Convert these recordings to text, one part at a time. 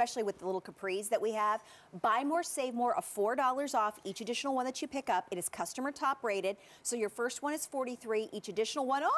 especially with the little capris that we have. Buy more, save more of $4 off each additional one that you pick up. It is customer top rated. So your first one is 43, each additional one, oh,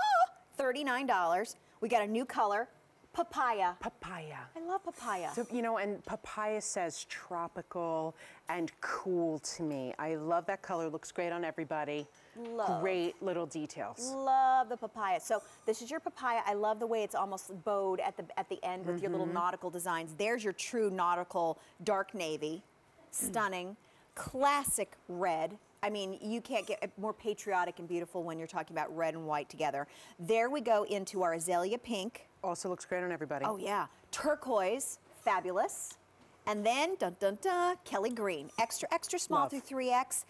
$39. We got a new color, papaya. Papaya. I love papaya. So, you know, and papaya says tropical and cool to me. I love that color. Looks great on everybody. Love. Great little details. Love the papaya. So this is your papaya. I love the way it's almost bowed at the at the end with your little mm-hmm. nautical designs. There's your true nautical dark navy. Stunning. Classic red. I mean, you can't get uh, more patriotic and beautiful when you're talking about red and white together. There we go into our azalea pink. Also looks great on everybody. Oh yeah. Turquoise, fabulous. And then, dun dun dun, Kelly Green. Extra, extra small Love. through 3X.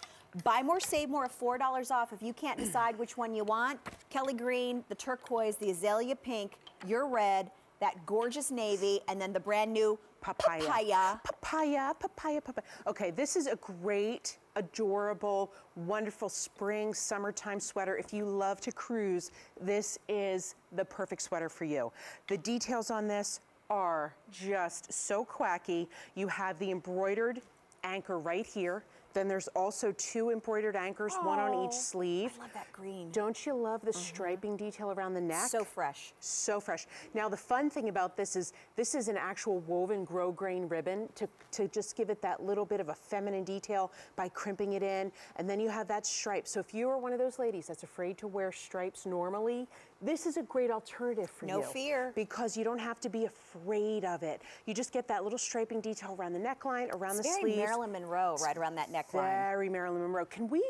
Buy more, save more of $4 off. If you can't decide which one you want, Kelly Green, the turquoise, the azalea pink, your red, that gorgeous navy, and then the brand new papaya. papaya. Papaya, papaya, papaya. Okay, this is a great, adorable, wonderful spring, summertime sweater. If you love to cruise, this is the perfect sweater for you. The details on this are just so quacky. You have the embroidered anchor right here. Then there's also two embroidered anchors, one on Oh, each sleeve. I love that green. Don't you love the mm-hmm. striping detail around the neck? So fresh. So fresh. Now the fun thing about this is this is an actual woven grosgrain ribbon to, to just give it that little bit of a feminine detail by crimping it in. And then you have that stripe. So if you are one of those ladies that's afraid to wear stripes normally, this is a great alternative for No you. fear. Because you don't have to be afraid of it. You just get that little striping detail around the neckline, around It's the very sleeves. Marilyn Monroe right around that neckline. Very Marilyn Monroe. Can we?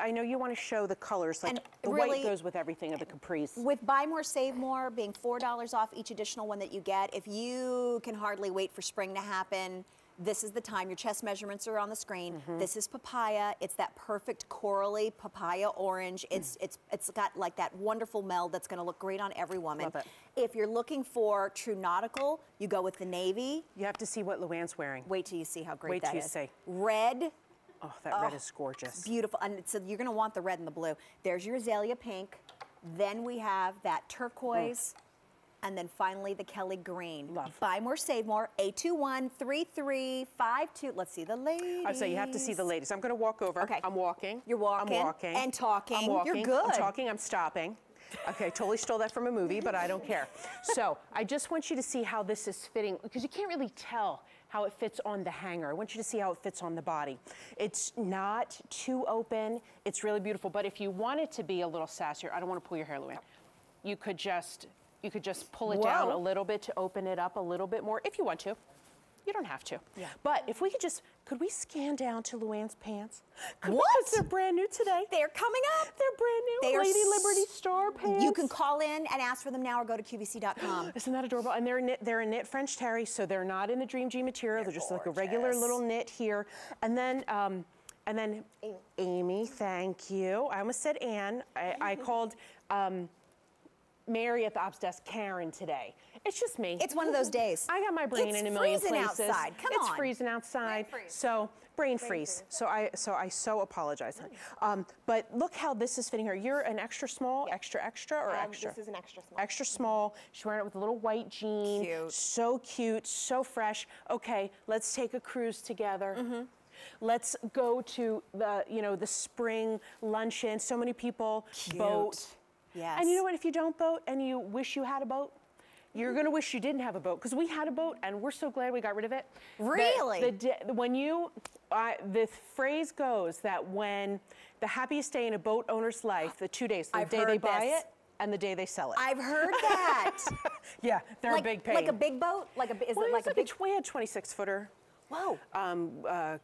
I know you want to show the colors. Like And the really- white goes with everything of the capris. With buy more, save more being $4 off each additional one that you get, if you can hardly wait for spring to happen, this is the time. Your chest measurements are on the screen. Mm-hmm. This is papaya. It's that perfect corally papaya orange. It's it's it's got like that wonderful meld that's going to look great on every woman. Love it. If you're looking for true nautical, you go with the navy. You have to see what Luann's wearing. Wait till you see how great Wait that till you see. Red, Oh, that red is gorgeous. beautiful. And so you're going to want the red and the blue. There's your azalea pink. Then we have that turquoise. And then finally the Kelly green. Love. Buy more, save more. 821-3352. Let's see the ladies. I say you have to see the ladies. I'm going to walk over. Okay. I'm walking. You're walking I'm walking. and talking. I'm walking. You're good. I'm talking. I'm stopping. Okay, totally stole that from a movie, but I don't care. So I just want you to see how this is fitting because you can't really tell how it fits on the hanger. I want you to see how it fits on the body. It's not too open. It's really beautiful. But if you want it to be a little sassier, I don't want to pull your hair, Luann. You could just you could just pull it down a little bit to open it up a little bit more if you want to. You don't have to. Yeah. But if we could just, could we scan down to Luann's pants? Could What? 'cause they're brand new today. They're coming up. They're brand new. They Lady Liberty Star pants. You can call in and ask for them now or go to QVC.com. Isn't that adorable? And they're knit, they're a knit French terry, so they're not in the Dream G material. They're, just like a regular little knit here. And then, um, and then Amy, thank you. I almost said Anne. I, I called um, Mary at the ops desk Karen today. It's just me. It's one of those days. I got my brain It's in a million places. It's freezing outside. Come it's on. freezing outside. Brain freeze. So brain, freeze. So I so I so apologize. honey. Um, but look how this is fitting her. You're an extra small, extra extra, or Um, extra? This is an extra small. Extra small. She's wearing it with a little white jean. Cute. So cute, so fresh. Okay, let's take a cruise together. Mm-hmm. Let's go to the, you know, the spring luncheon. So many people Cute. boat. Yes. And you know what? If you don't boat and you wish you had a boat, you're gonna wish you didn't have a boat because we had a boat and we're so glad we got rid of it. Really? The, da- when you, I the phrase goes that when the happiest day in a boat owner's life, the two days, the I've day they buy this. it and the day they sell it. I've heard that. yeah, they're like, a big pain. like a big boat? Like a is well, it like it's a big we had 26 footer. Whoa. Um, uh,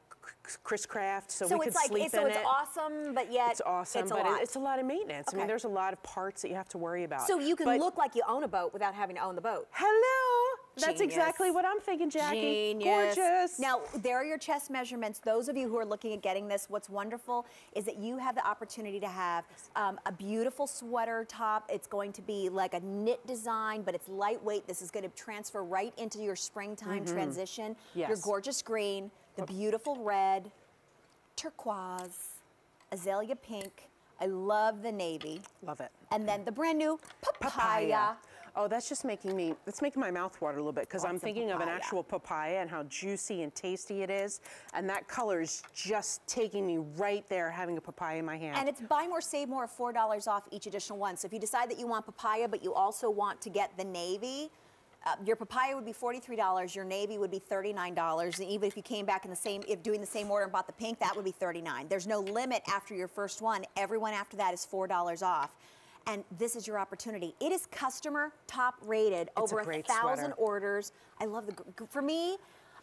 Chris Craft, so, so we it's could like sleep it's, so in it's it. awesome, but yet It's awesome, it's but. It, it's a lot of maintenance. I mean, Okay. there's a lot of parts that you have to worry about. so you can But- look like you own a boat without having to own the boat. Hello. That's Genius. exactly what I'm thinking, Jacque. Genius. Gorgeous. Now, there are your chest measurements. Those of you who are looking at getting this, what's wonderful is that you have the opportunity to have um, a beautiful sweater top. It's going to be like a knit design, but it's lightweight. This is going to transfer right into your springtime transition. Your Mm-hmm. Yes. gorgeous green, the beautiful red, turquoise, azalea pink. I love the navy. love it. And then the brand new papaya. Papaya. Oh, that's just making me, that's making my mouth water a little bit because I'm thinking of an actual papaya and how juicy and tasty it is. And that color is just taking me right there having a papaya in my hand. And it's buy more, save more, $4 off each additional one. So if you decide that you want papaya, but you also want to get the navy, uh, your papaya would be $43, your navy would be $39, and even if you came back in the same, if doing the same order and bought the pink, that would be 39. There's no limit after your first one. Everyone after that is $4 off. And this is your opportunity. It is customer top rated, It's over a great thousand sweater. orders. I love the, for me,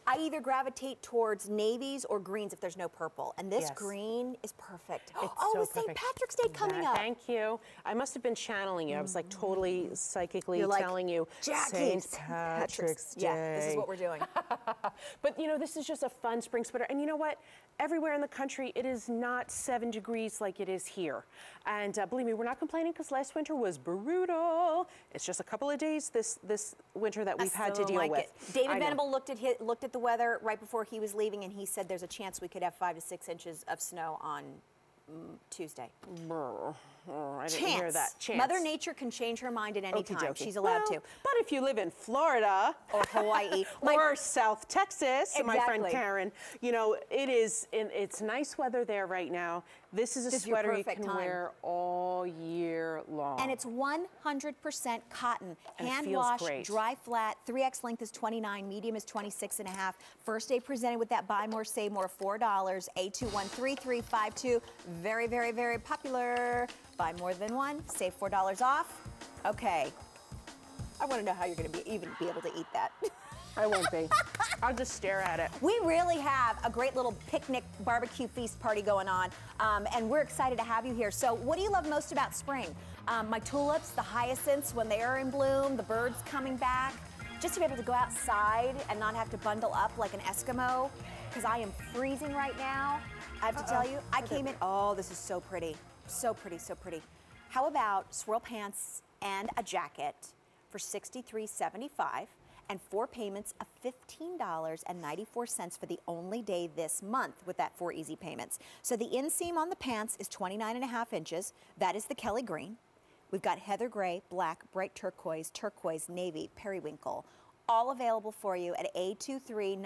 I either gravitate towards navies or greens if there's no purple. And this Yes. green is perfect. It's oh, so it's St. Patrick's Day coming That- up. Thank you. I must have been channeling you. I was like totally mm. psychically You're like, telling you Jacque, St. St. Patrick's Day. Yeah, this is what we're doing. But you know, this is just a fun spring sweater. And you know what? Everywhere in the country, it is not seven degrees like it is here. And uh, believe me, we're not complaining because last winter was brutal. It's just a couple of days this this winter that we've had to deal like with. it. David I know. Venable looked at his, looked at the weather right before he was leaving, and he said there's a chance we could have five to six inches of snow on Tuesday. Brr. Oh, I didn't hear that. Chance. Mother Nature can change her mind at any Okey time. dokey. She's allowed Well, to. But if you live in Florida Or Hawaii. My- or South Texas, my friend Karen, you know, it is it's nice weather there right now. This is a This is sweater you can time. wear all year long. And it's 100% cotton. And Hand wash, great. dry flat. 3X length is 29, medium is 26 and a half. First day presented with that buy more, save more, $4. A213352. Very, very, very popular. Buy more than one, save $4 off. Okay. I want to know how you're going to be even be able to eat that. I won't be. I'll just stare at it. We really have a great little picnic barbecue feast party going on, um, and we're excited to have you here. So, what do you love most about spring? Um, my tulips, the hyacinths when they are in bloom, the birds coming back, just to be able to go outside and not have to bundle up like an Eskimo, because I am freezing right now. I have to tell you, I came in. Oh, this is so pretty, so pretty, so pretty. How about swirl pants and a jacket for $63.75? And four payments of $15.94 for the only day this month with that four easy payments. So the inseam on the pants is 29 and a half inches. That is the Kelly green. We've got heather gray, black, bright turquoise, turquoise, navy, periwinkle, all available for you at A239.